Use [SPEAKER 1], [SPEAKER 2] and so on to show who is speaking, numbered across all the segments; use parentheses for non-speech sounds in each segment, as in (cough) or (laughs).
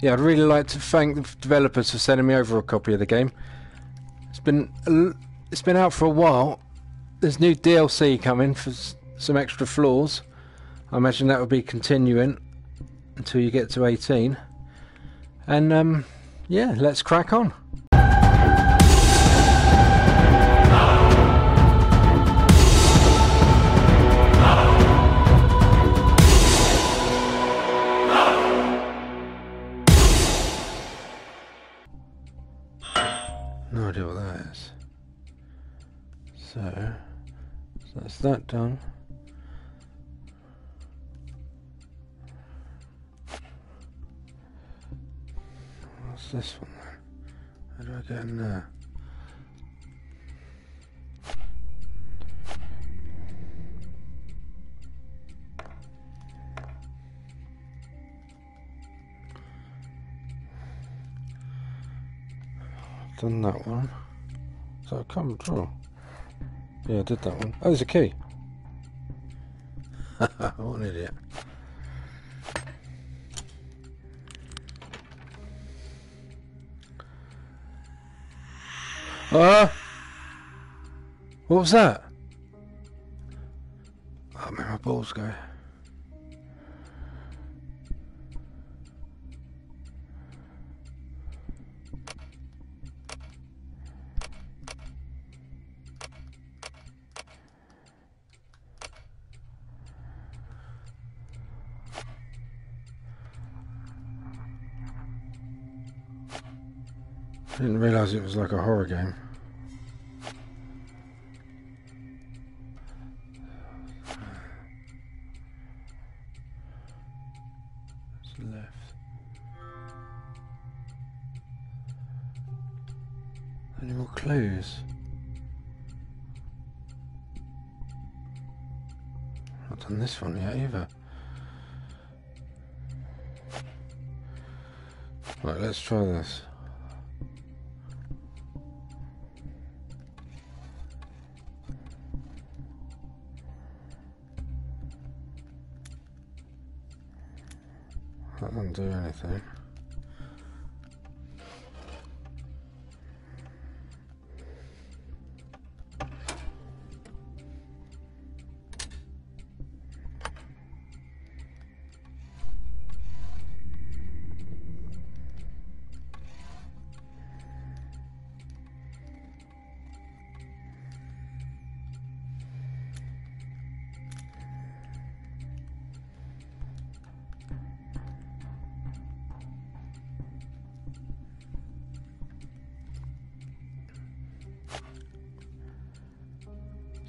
[SPEAKER 1] yeah, I'd really like to thank the developers for sending me over a copy of the game. It's been it's been out for a while. There's new DLC coming for some extra floors. I imagine that will be continuing until you get to 18. And um, yeah, let's crack on. That done. What's this one then? How do I get in there? Done that one. So come through. Yeah, I did that one. Oh, there's a key. (laughs) what an idiot. Ah! Uh, what was that? Oh, man, my balls go. Didn't realise it was like a horror game. Left. Any more clues? Not done this one yet either. Right, let's try this. Do anything.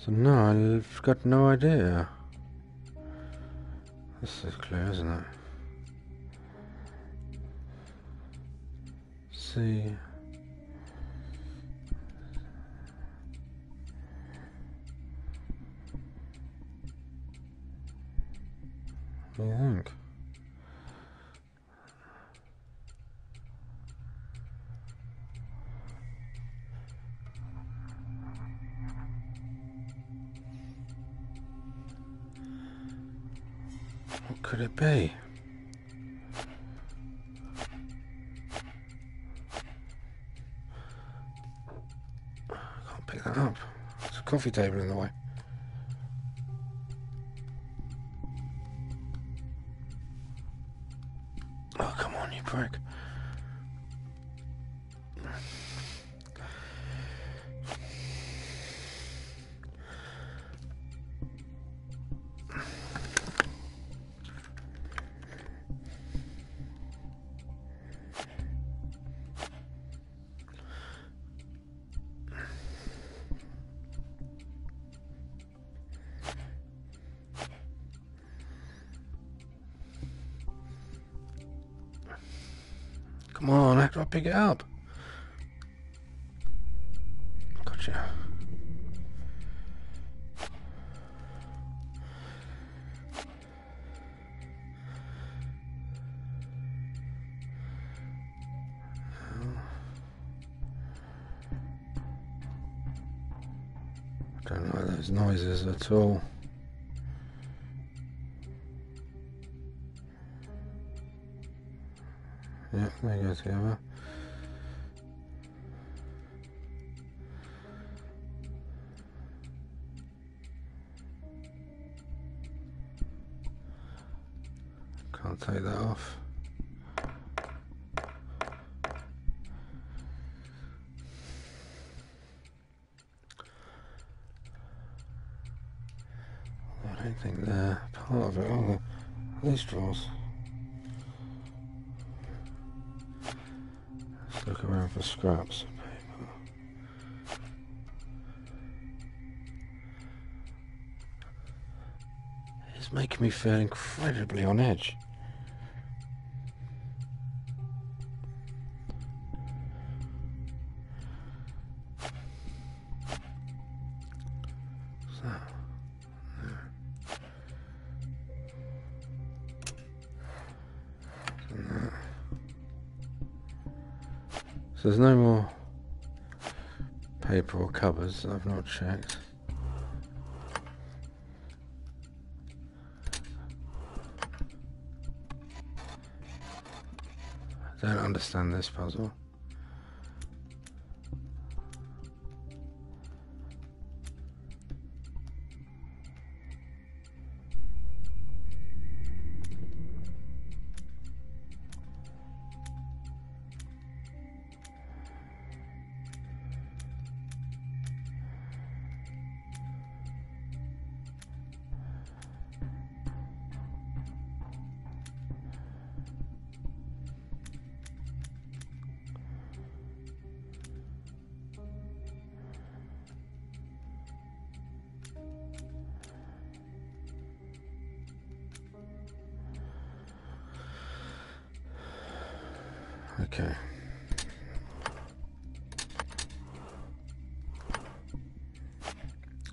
[SPEAKER 1] So no, I've got no idea. This is clear, isn't it? See. What could it be? I can't pick that up. There's a coffee table in the way. Pick it up? Gotcha. Don't like those noises at all. Yeah, they go together. Can't drawers. Let's look around for scraps of paper. It's making me feel incredibly on edge. There's no more paper or covers I've not checked. I don't understand this puzzle. Okay.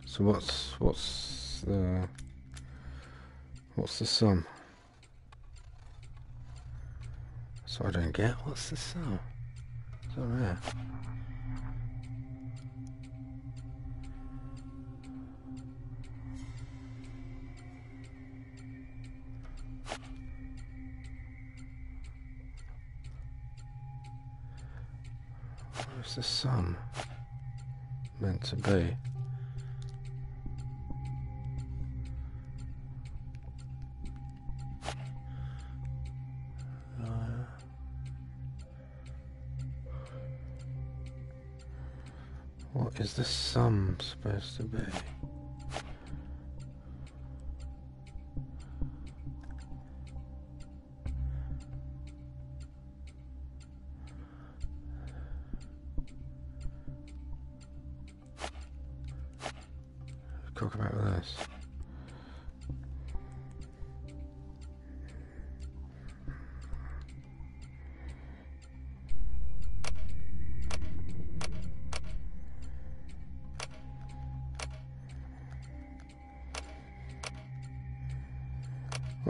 [SPEAKER 1] So what's what's the what's the sum? So I don't get what's the sum? It's right. What's the sum meant to be? Uh, What is the sum supposed to be?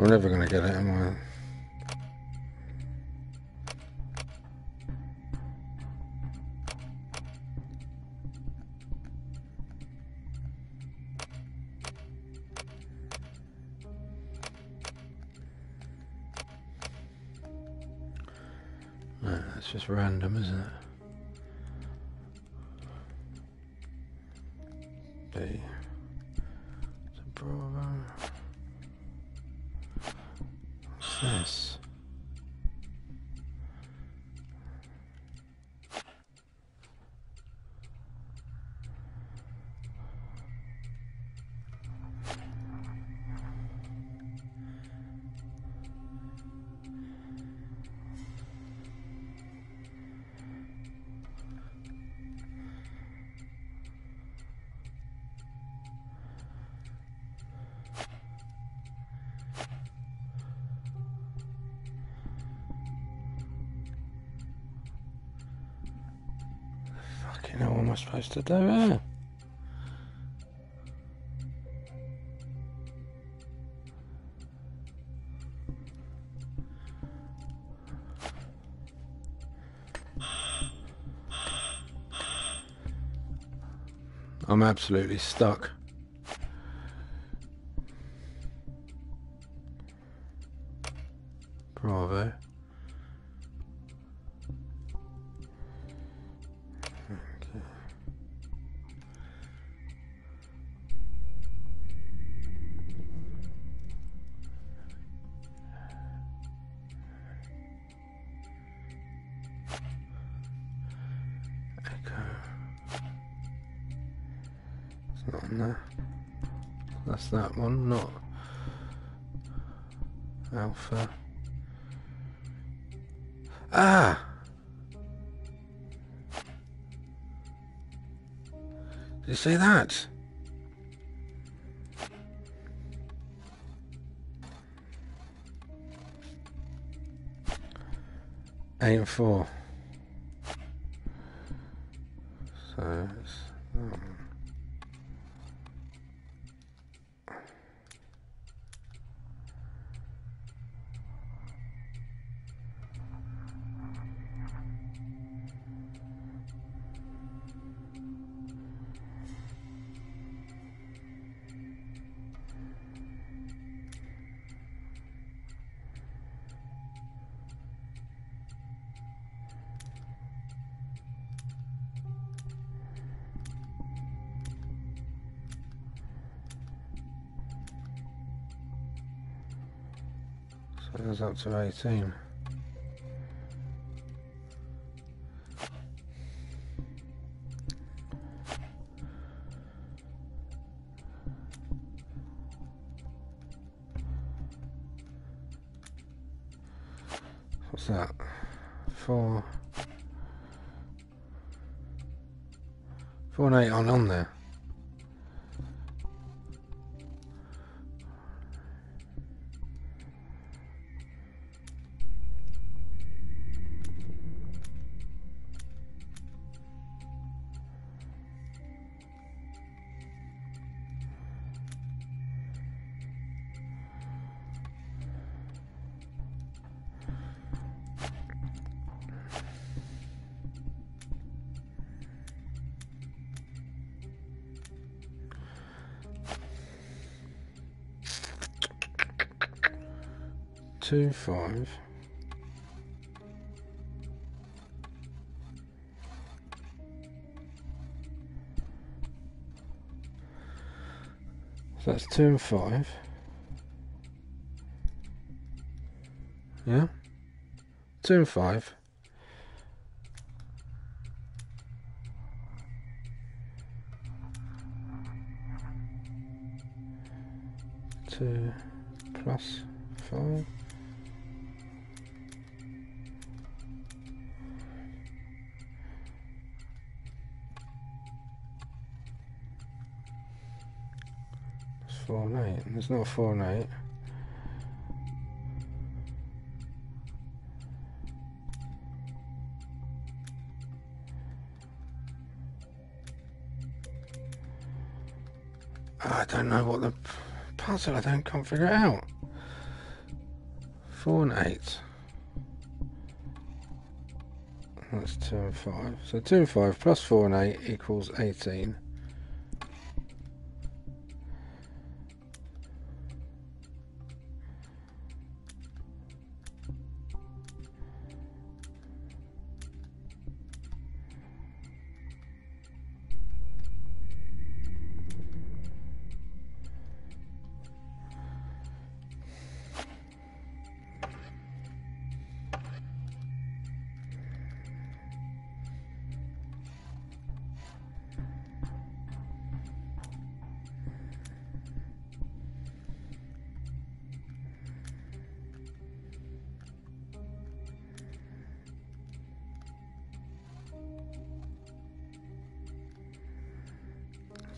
[SPEAKER 1] I'm never gonna get it, am I? Fucking hell, what am I supposed to do here? I'm absolutely stuck. That's that one, not alpha. Ah! Did you see that? Eight and So that's up to 18. What's that? Four. Four and eight on there. Two five. So that's two and five. Yeah? Two and five. Two plus five. There's not a four and eight. I don't know what the puzzle. I don't can't figure it out. Four and eight. That's two and five. So two and five plus four and eight equals eighteen.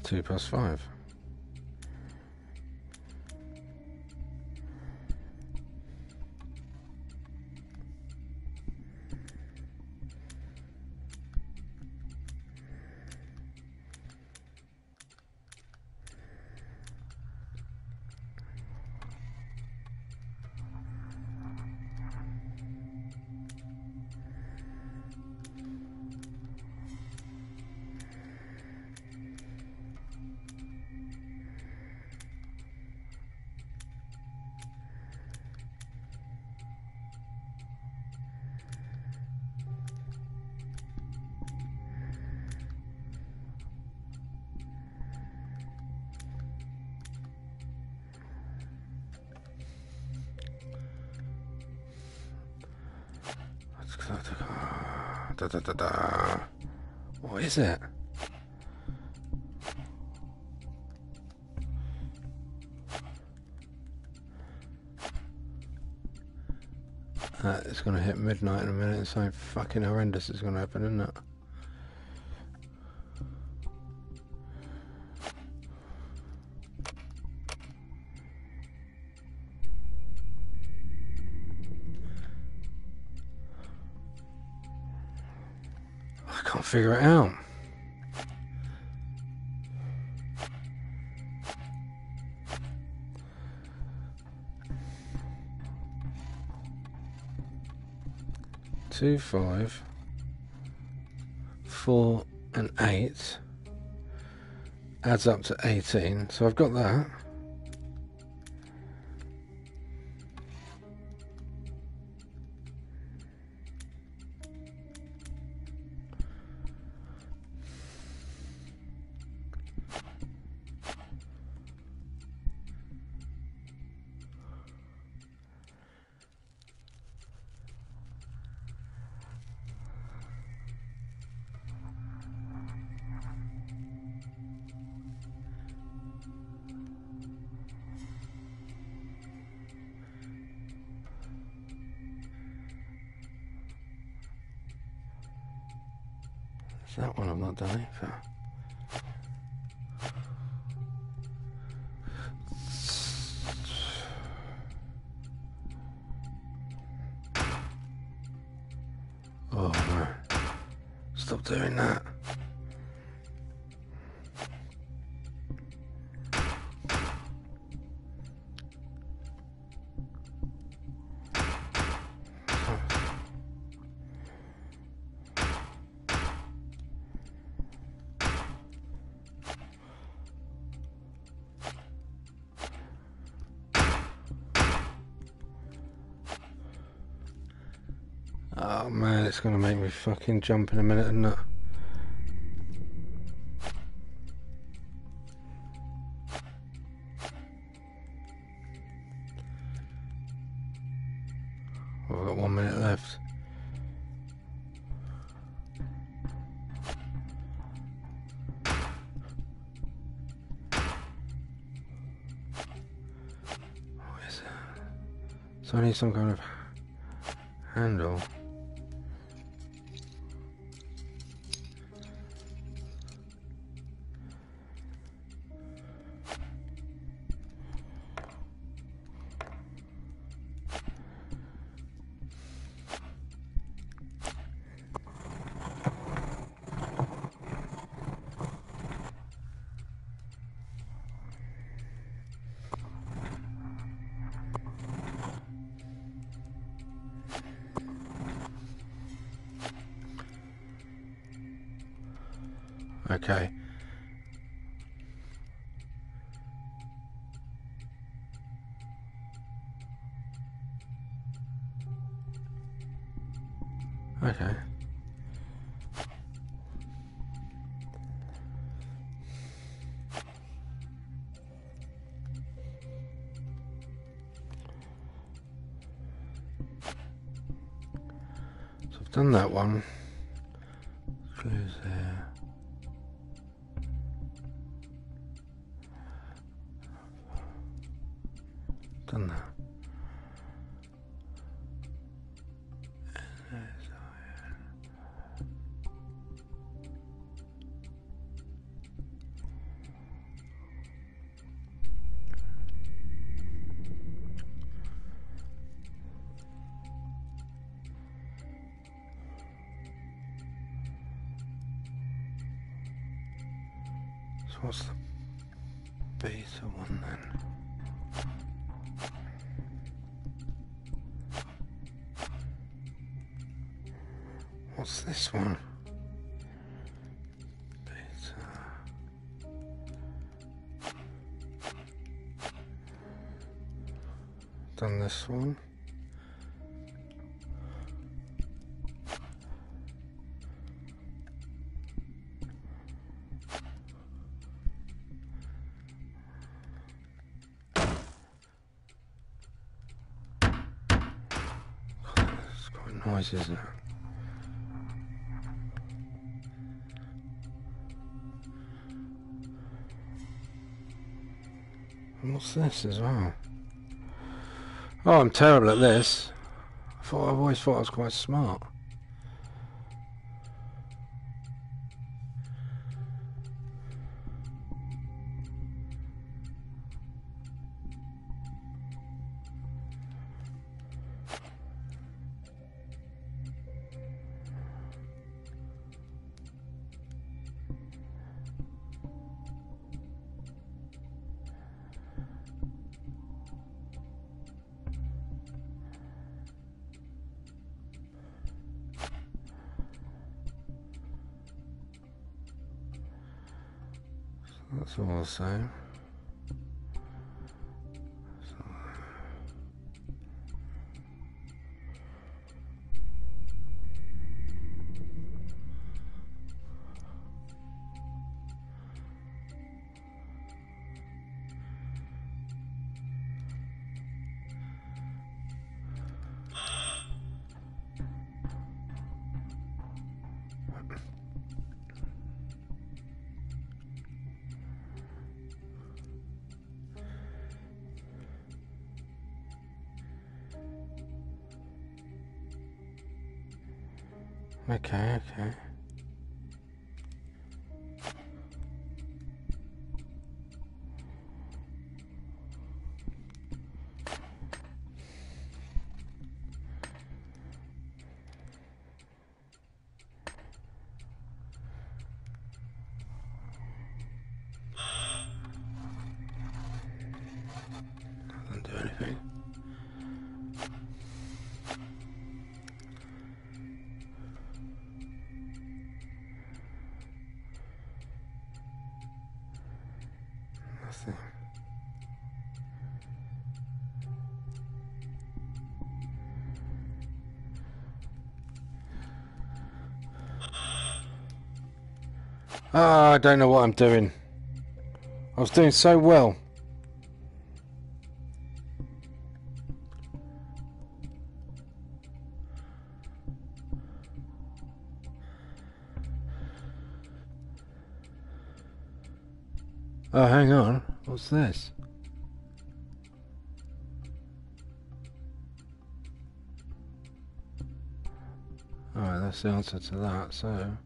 [SPEAKER 1] Two plus five. da, da, da, da. What is it? Uh, it's going to hit midnight in a minute. It's so fucking horrendous it's going to happen, isn't it? Figure it out. two, five, four, and eight adds up to 18. So I've got that. That one I'm not done either. Oh man, it's gonna make me fucking jump in a minute, isn't it? I've got one minute left. So I need some kind of handle. Okay. Okay. So I've done that one. What's the beta one then? What's this one? Beta. Done this one. Noisy, isn't it? What's this as well? Oh, I'm terrible at this. I thought I've always thought I was quite smart. That's Okay, okay. Doesn't do anything. Ah, I don't know what I'm doing. I was doing so well. Oh, hang on. What's this? Alright, that's the answer to that, so...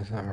[SPEAKER 1] Is that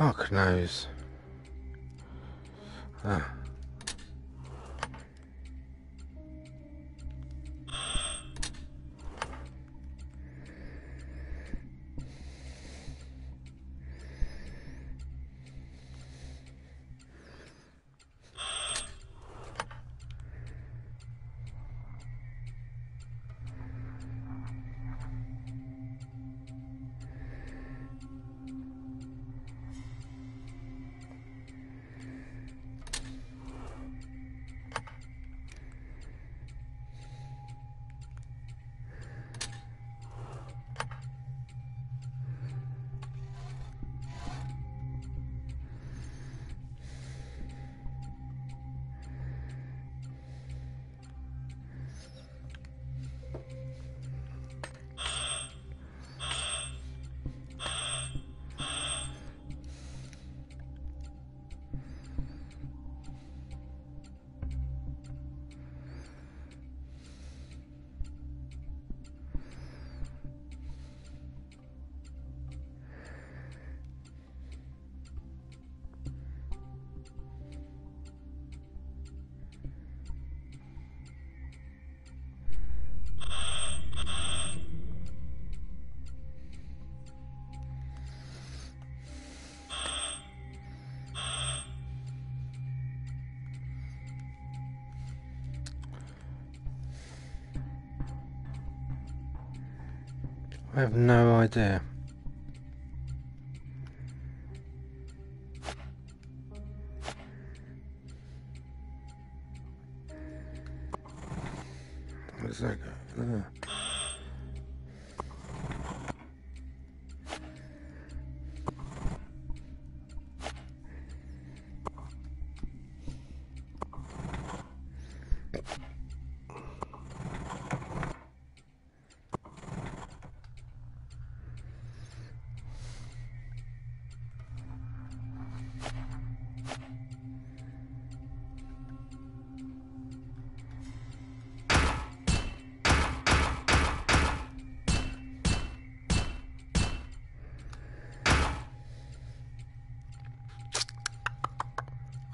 [SPEAKER 1] Fuck knows. I have no idea.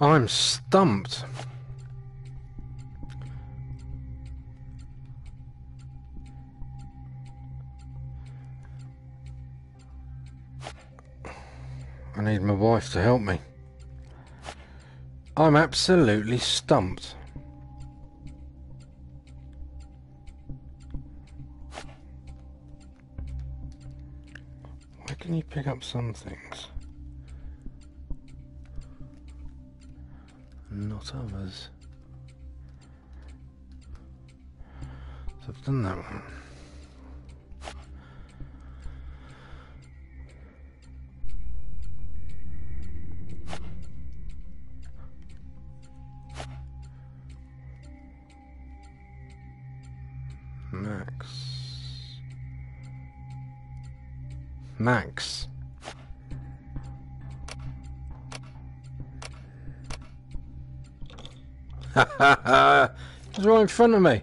[SPEAKER 1] I'm stumped. I need my wife to help me. I'm absolutely stumped. Where can you pick up some things? Not others. So I've done that one. (laughs) It's right in front of me.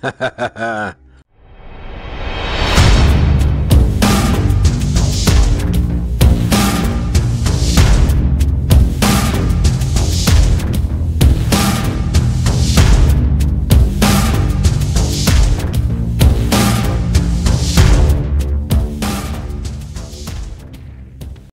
[SPEAKER 1] Ha ha ha ha.